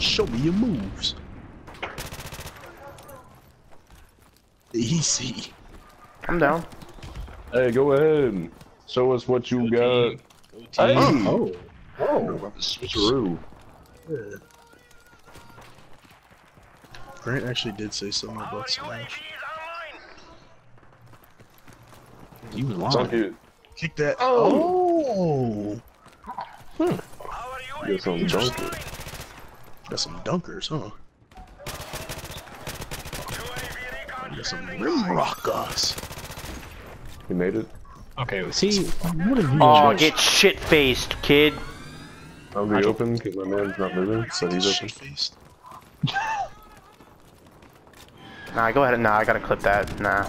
Show me your moves. Easy. I'm down. Hey, go ahead. Show us what you got. Hey. Oh. oh. Oh, switcheroo. Yeah. Grant actually did say something about Smash. You was Chunk lying. it. Kick that. Oh. Get some junkie. Got some dunkers, huh? Got some rim rockers. He made it. Okay, see, what are you Oh, doing? get shit faced, kid. I'll be open because my man's not moving, so he's open. Shit-faced. Nah, go ahead. And nah, I gotta clip that. Nah.